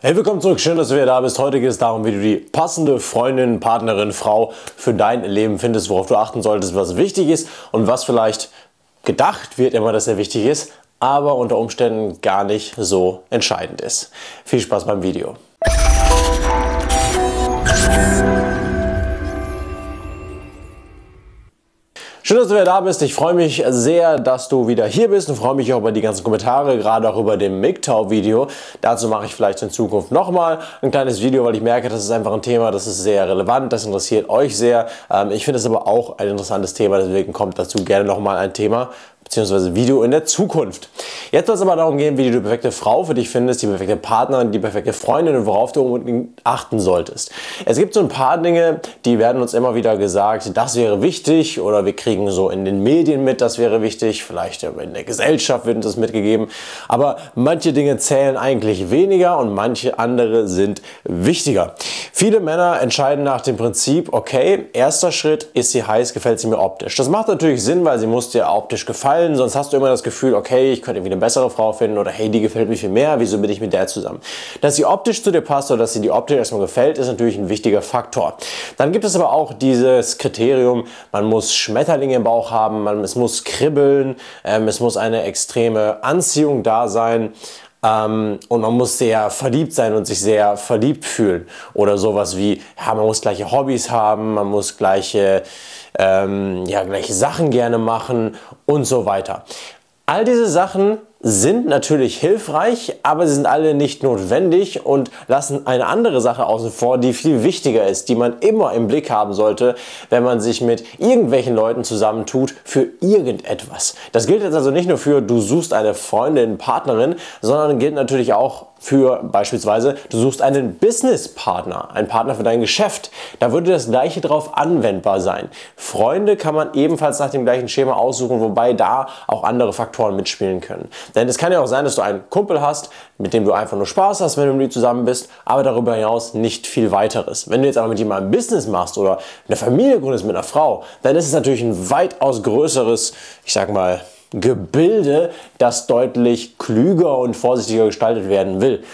Hey, willkommen zurück. Schön, dass du wieder da bist. Heute geht es darum, wie du die passende Freundin, Partnerin, Frau für dein Leben findest, worauf du achten solltest, was wichtig ist und was vielleicht gedacht wird immer, dass sehr wichtig ist, aber unter Umständen gar nicht so entscheidend ist. Viel Spaß beim Video. Schön, dass du wieder da bist. Ich freue mich sehr, dass du wieder hier bist und freue mich auch über die ganzen Kommentare, gerade auch über dem MGTOW-Video. Dazu mache ich vielleicht in Zukunft nochmal ein kleines Video, weil ich merke, das ist einfach ein Thema, das ist sehr relevant, das interessiert euch sehr. Ähm, ich finde es aber auch ein interessantes Thema, deswegen kommt dazu gerne nochmal ein Thema bzw. Video in der Zukunft. Jetzt soll es aber darum gehen, wie du die perfekte Frau für dich findest, die perfekte Partnerin, die perfekte Freundin und worauf du unbedingt achten solltest. Es gibt so ein paar Dinge, die werden uns immer wieder gesagt, das wäre wichtig oder wir kriegen so in den Medien mit, das wäre wichtig, vielleicht in der Gesellschaft wird uns das mitgegeben, aber manche Dinge zählen eigentlich weniger und manche andere sind wichtiger. Viele Männer entscheiden nach dem Prinzip, okay, erster Schritt, ist sie heiß, gefällt sie mir optisch. Das macht natürlich Sinn, weil sie muss dir optisch gefallen gefallen, sonst hast du immer das Gefühl, okay, ich könnte irgendwie eine bessere Frau finden oder hey, die gefällt mir viel mehr, wieso bin ich mit der zusammen? Dass sie optisch zu dir passt oder dass sie die optisch erstmal gefällt, ist natürlich ein wichtiger Faktor. Dann gibt es aber auch dieses Kriterium, man muss Schmetterlinge im Bauch haben, man, es muss kribbeln, ähm, es muss eine extreme Anziehung da sein. Ähm, und man muss sehr verliebt sein und sich sehr verliebt fühlen. Oder sowas wie, ja, man muss gleiche Hobbys haben, man muss gleiche, ähm, ja, gleiche Sachen gerne machen und so weiter. All diese Sachen sind natürlich hilfreich, aber sie sind alle nicht notwendig und lassen eine andere Sache außen vor, die viel wichtiger ist, die man immer im Blick haben sollte, wenn man sich mit irgendwelchen Leuten zusammentut für irgendetwas. Das gilt jetzt also nicht nur für du suchst eine Freundin, Partnerin, sondern gilt natürlich auch für beispielsweise, du suchst einen Businesspartner, einen Partner für dein Geschäft. Da würde das gleiche drauf anwendbar sein. Freunde kann man ebenfalls nach dem gleichen Schema aussuchen, wobei da auch andere Faktoren mitspielen können. Denn es kann ja auch sein, dass du einen Kumpel hast, mit dem du einfach nur Spaß hast, wenn du mit ihm zusammen bist, aber darüber hinaus nicht viel weiteres. Wenn du jetzt aber mit jemandem Business machst oder eine Familie gründest mit einer Frau, dann ist es natürlich ein weitaus größeres, ich sag mal, Gebilde, das deutlich klüger und vorsichtiger gestaltet werden will.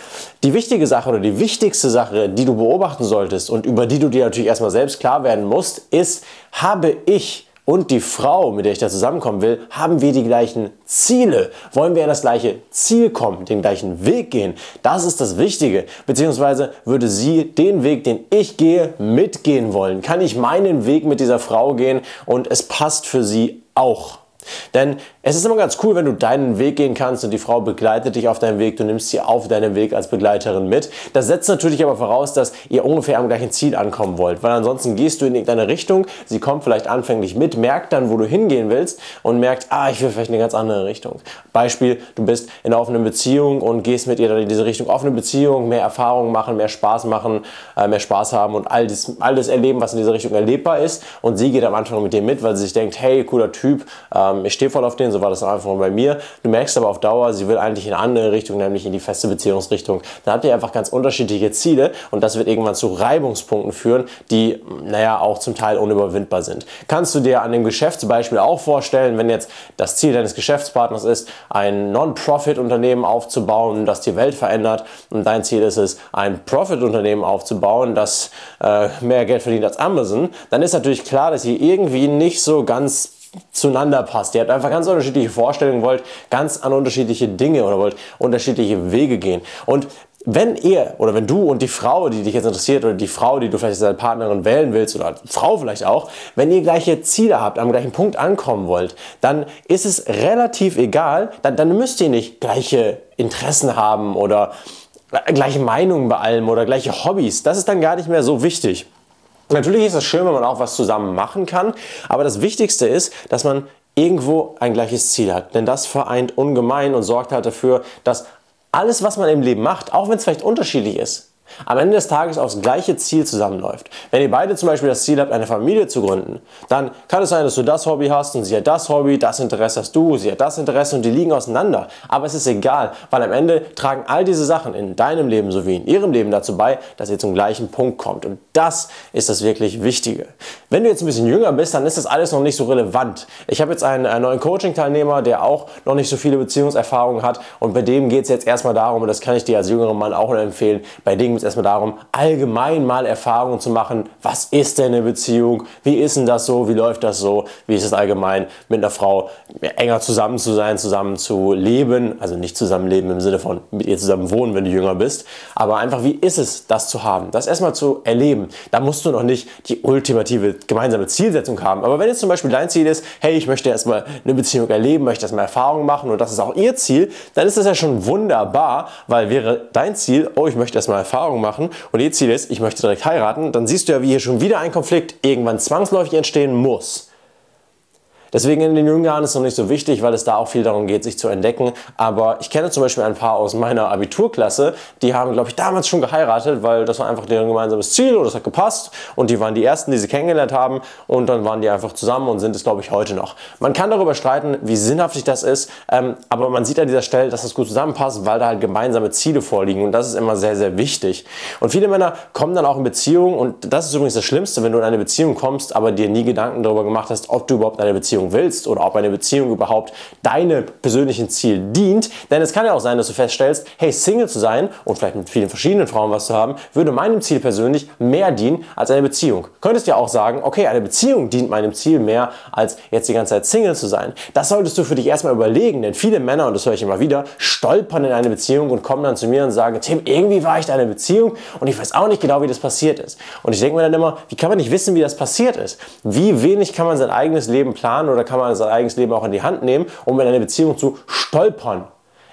Die wichtige Sache oder die wichtigste Sache, die du beobachten solltest und über die du dir natürlich erstmal selbst klar werden musst, ist, habe ich und die Frau, mit der ich da zusammenkommen will, haben wir die gleichen Ziele? Wollen wir an das gleiche Ziel kommen, den gleichen Weg gehen? Das ist das Wichtige. Beziehungsweise würde sie den Weg, den ich gehe, mitgehen wollen? Kann ich meinen Weg mit dieser Frau gehen und es passt für sie auch? Denn es ist immer ganz cool, wenn du deinen Weg gehen kannst und die Frau begleitet dich auf deinem Weg, du nimmst sie auf deinem Weg als Begleiterin mit. Das setzt natürlich aber voraus, dass ihr ungefähr am gleichen Ziel ankommen wollt, weil ansonsten gehst du in irgendeine Richtung, sie kommt vielleicht anfänglich mit, merkt dann, wo du hingehen willst und merkt, ah, ich will vielleicht eine ganz andere Richtung. Beispiel, du bist in einer offenen Beziehung und gehst mit ihr dann in diese Richtung. Offene Beziehung, mehr Erfahrungen machen, mehr Spaß machen, äh, mehr Spaß haben und all das, all das erleben, was in dieser Richtung erlebbar ist. Und sie geht am Anfang mit dir mit, weil sie sich denkt, hey, cooler Typ, ähm, ich stehe voll auf den, so war das einfach bei mir. Du merkst aber auf Dauer, sie will eigentlich in eine andere Richtung, nämlich in die feste Beziehungsrichtung. Dann habt ihr einfach ganz unterschiedliche Ziele und das wird irgendwann zu Reibungspunkten führen, die, naja, auch zum Teil unüberwindbar sind. Kannst du dir an dem Geschäftsbeispiel auch vorstellen, wenn jetzt das Ziel deines Geschäftspartners ist, ein Non-Profit-Unternehmen aufzubauen, das die Welt verändert und dein Ziel ist es, ein Profit-Unternehmen aufzubauen, das äh, mehr Geld verdient als Amazon, dann ist natürlich klar, dass ihr irgendwie nicht so ganz zueinander passt. Ihr habt einfach ganz unterschiedliche Vorstellungen, wollt ganz an unterschiedliche Dinge oder wollt unterschiedliche Wege gehen. Und wenn ihr oder wenn du und die Frau, die dich jetzt interessiert oder die Frau, die du vielleicht als Partnerin wählen willst oder Frau vielleicht auch, wenn ihr gleiche Ziele habt, am gleichen Punkt ankommen wollt, dann ist es relativ egal, dann, dann müsst ihr nicht gleiche Interessen haben oder gleiche Meinungen bei allem oder gleiche Hobbys. Das ist dann gar nicht mehr so wichtig. Natürlich ist es schön, wenn man auch was zusammen machen kann, aber das Wichtigste ist, dass man irgendwo ein gleiches Ziel hat. Denn das vereint ungemein und sorgt halt dafür, dass alles, was man im Leben macht, auch wenn es vielleicht unterschiedlich ist, am Ende des Tages aufs gleiche Ziel zusammenläuft. Wenn ihr beide zum Beispiel das Ziel habt, eine Familie zu gründen, dann kann es sein, dass du das Hobby hast und sie hat das Hobby, das Interesse hast du, sie hat das Interesse und die liegen auseinander. Aber es ist egal, weil am Ende tragen all diese Sachen in deinem Leben sowie in ihrem Leben dazu bei, dass ihr zum gleichen Punkt kommt. Und das ist das wirklich Wichtige. Wenn du jetzt ein bisschen jünger bist, dann ist das alles noch nicht so relevant. Ich habe jetzt einen, neuen Coaching-Teilnehmer, der auch noch nicht so viele Beziehungserfahrungen hat und bei dem geht es jetzt erstmal darum, und das kann ich dir als jüngerer Mann auch empfehlen, bei dem geht es erstmal darum, allgemein mal Erfahrungen zu machen. Was ist denn eine Beziehung? Wie ist denn das so? Wie läuft das so? Wie ist es allgemein, mit einer Frau enger zusammen zu sein, zusammen zu leben? Also nicht zusammenleben im Sinne von mit ihr zusammen wohnen, wenn du jünger bist, aber einfach, wie ist es, das zu haben? Das erstmal zu erleben. Da musst du noch nicht die ultimative gemeinsame Zielsetzung haben. Aber wenn jetzt zum Beispiel dein Ziel ist, hey, ich möchte erstmal eine Beziehung erleben, möchte erstmal Erfahrungen machen und das ist auch ihr Ziel, dann ist das ja schon wunderbar, weil wäre dein Ziel, oh, ich möchte erstmal Erfahrungen machen und ihr Ziel ist, ich möchte direkt heiraten, dann siehst du ja, wie hier schon wieder ein Konflikt irgendwann zwangsläufig entstehen muss. Deswegen in den jungen Jahren ist es noch nicht so wichtig, weil es da auch viel darum geht, sich zu entdecken. Aber ich kenne zum Beispiel ein paar aus meiner Abiturklasse, die haben, glaube ich, damals schon geheiratet, weil das war einfach deren gemeinsames Ziel und das hat gepasst. Und die waren die ersten, die sie kennengelernt haben. Und dann waren die einfach zusammen und sind es, glaube ich, heute noch. Man kann darüber streiten, wie sinnhaftig das ist. Ähm, aber man sieht an dieser Stelle, dass das gut zusammenpasst, weil da halt gemeinsame Ziele vorliegen. Und das ist immer sehr, sehr wichtig. Und viele Männer kommen dann auch in Beziehungen. Und das ist übrigens das Schlimmste, wenn du in eine Beziehung kommst, aber dir nie Gedanken darüber gemacht hast, ob du überhaupt eine Beziehung Beziehung willst oder ob eine Beziehung überhaupt deinem persönlichen Ziel dient. Denn es kann ja auch sein, dass du feststellst, hey, Single zu sein und vielleicht mit vielen verschiedenen Frauen was zu haben, würde meinem Ziel persönlich mehr dienen als eine Beziehung. Könntest ja auch sagen, okay, eine Beziehung dient meinem Ziel mehr als jetzt die ganze Zeit Single zu sein. Das solltest du für dich erstmal überlegen, denn viele Männer, und das höre ich immer wieder, stolpern in eine Beziehung und kommen dann zu mir und sagen, Tim, irgendwie war ich da in einer Beziehung und ich weiß auch nicht genau, wie das passiert ist. Und ich denke mir dann immer, wie kann man nicht wissen, wie das passiert ist? Wie wenig kann man sein eigenes Leben planen oder kann man sein eigenes Leben auch in die Hand nehmen, um in eine Beziehung zu stolpern.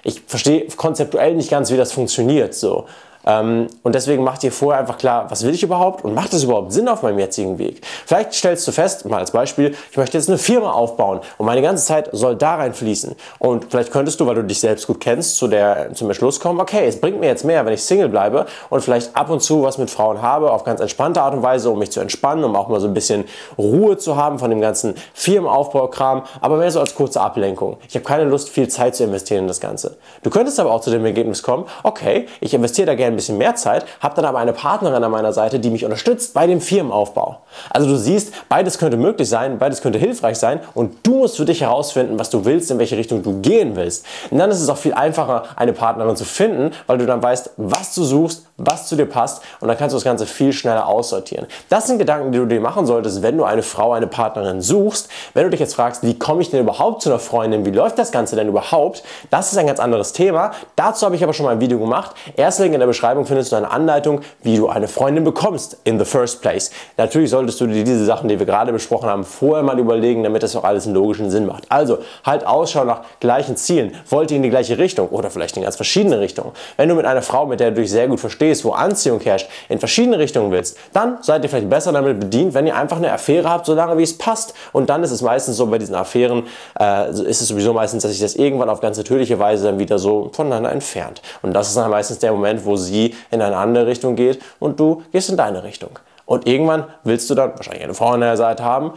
Ich verstehe konzeptuell nicht ganz, wie das funktioniert. So. Ähm, und deswegen macht dir vorher einfach klar, was will ich überhaupt und macht es überhaupt Sinn auf meinem jetzigen Weg? Vielleicht stellst du fest, mal als Beispiel, ich möchte jetzt eine Firma aufbauen und meine ganze Zeit soll da rein fließen. Und vielleicht könntest du, weil du dich selbst gut kennst, zu der, zum Beschluss kommen, okay, es bringt mir jetzt mehr, wenn ich Single bleibe und vielleicht ab und zu was mit Frauen habe, auf ganz entspannte Art und Weise, um mich zu entspannen, um auch mal so ein bisschen Ruhe zu haben von dem ganzen Firmenaufbaukram, aber mehr so als kurze Ablenkung. Ich habe keine Lust, viel Zeit zu investieren in das Ganze. Du könntest aber auch zu dem Ergebnis kommen, okay, ich investiere da gerne ein bisschen mehr Zeit, habe dann aber eine Partnerin an meiner Seite, die mich unterstützt bei dem Firmenaufbau. Also du siehst, beides könnte möglich sein, beides könnte hilfreich sein und du musst für dich herausfinden, was du willst, in welche Richtung du gehen willst. Und dann ist es auch viel einfacher, eine Partnerin zu finden, weil du dann weißt, was du suchst, was zu dir passt und dann kannst du das Ganze viel schneller aussortieren. Das sind Gedanken, die du dir machen solltest, wenn du eine Frau, eine Partnerin suchst. Wenn du dich jetzt fragst, wie komme ich denn überhaupt zu einer Freundin, wie läuft das Ganze denn überhaupt, das ist ein ganz anderes Thema. Dazu habe ich aber schon mal ein Video gemacht. Erst in der Beschreibung findest du eine Anleitung, wie du eine Freundin bekommst in the first place. Natürlich solltest du dir diese Sachen, die wir gerade besprochen haben, vorher mal überlegen, damit das auch alles einen logischen Sinn macht. Also halt Ausschau nach gleichen Zielen. Wollt ihr in die gleiche Richtung oder vielleicht in ganz verschiedene Richtungen. Wenn du mit einer Frau, mit der du dich sehr gut verstehst, verstehst, wo Anziehung herrscht, in verschiedene Richtungen willst, dann seid ihr vielleicht besser damit bedient, wenn ihr einfach eine Affäre habt, solange wie es passt. Und dann ist es meistens so bei diesen Affären, äh, ist es sowieso meistens, dass sich das irgendwann auf ganz natürliche Weise dann wieder so voneinander entfernt. Und das ist dann meistens der Moment, wo sie in eine andere Richtung geht und du gehst in deine Richtung. Und irgendwann willst du dann wahrscheinlich eine Frau an der Seite haben,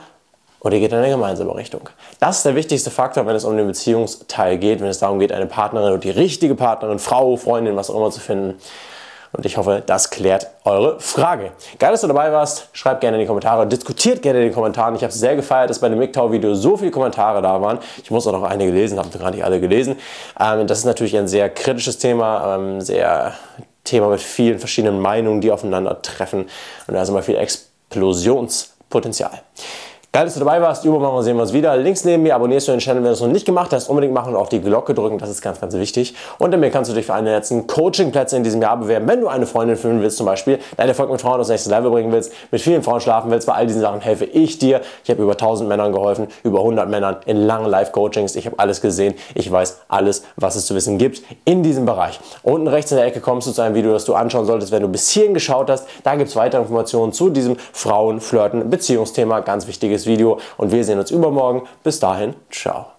oder ihr geht in eine gemeinsame Richtung. Das ist der wichtigste Faktor, wenn es um den Beziehungsteil geht, wenn es darum geht, eine Partnerin und die richtige Partnerin, Frau, Freundin, was auch immer zu finden. Und ich hoffe, das klärt eure Frage. Geil, dass du dabei warst. Schreib gerne in die Kommentare, diskutiert gerne in den Kommentaren. Ich habe es sehr gefeiert, dass bei dem MGTOW-Video so viele Kommentare da waren. Ich muss auch noch einige lesen, habe gar nicht alle gelesen. Ähm, das ist natürlich ein sehr kritisches Thema, ähm, sehr Thema mit vielen verschiedenen Meinungen, die aufeinandertreffen. Und da ist immer viel Explosionspotenzial. Geil, dass du dabei warst. Übermorgen sehen wir uns wieder. Links neben mir abonnierst du den Channel, wenn du es noch nicht gemacht hast. Unbedingt machen und auch die Glocke drücken. Das ist ganz, ganz wichtig. Und dann kannst du dich für einen der letzten Coaching-Plätze in diesem Jahr bewerben. Wenn du eine Freundin finden willst, zum Beispiel, deine Erfolg mit Frauen aufs nächste Level bringen willst, mit vielen Frauen schlafen willst, bei all diesen Sachen helfe ich dir. Ich habe über 1000 Männern geholfen, über 100 Männern in langen Live-Coachings. Ich habe alles gesehen. Ich weiß alles, was es zu wissen gibt in diesem Bereich. Unten rechts in der Ecke kommst du zu einem Video, das du anschauen solltest, wenn du bis hierhin geschaut hast. Da gibt es weitere Informationen zu diesem Frauen, Flirten, Beziehungsthema. Ganz wichtiges Video. Und wir sehen uns übermorgen. Bis dahin, ciao.